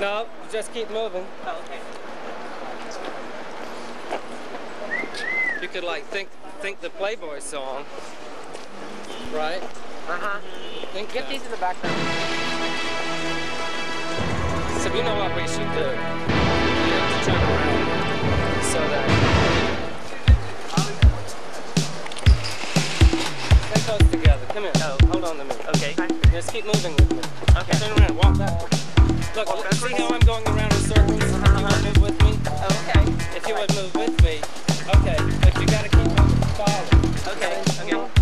No, just keep moving. Oh, okay. You could like think think the Playboy song, right? Uh-huh. Mm-hmm. Think Get that. these in the background. So you know what we should do? We have to turn around so that... Stay close together. Come here. Oh, hold on to me. Okay. Just keep moving with me. Okay. Turn around. Walk back. Look, okay. see how I'm going around in circles? If you would move with me. Okay. If you would move with me. Okay. But you gotta keep on following. Okay. Okay.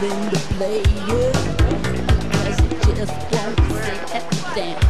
willing to play it. Cause I just won't sit down.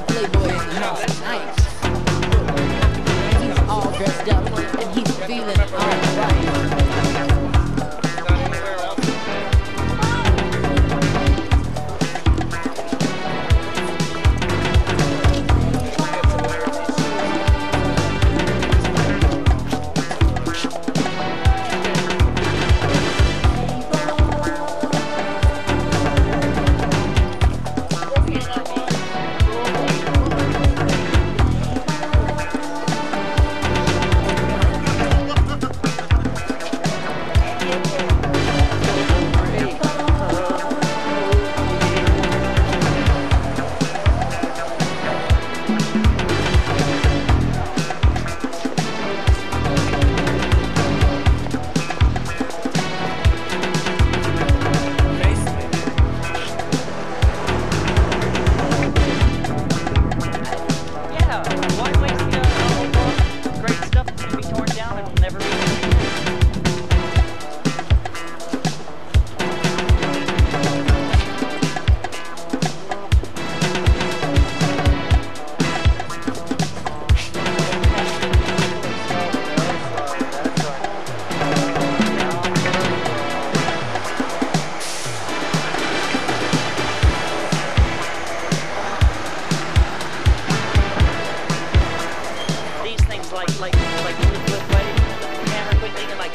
the plate.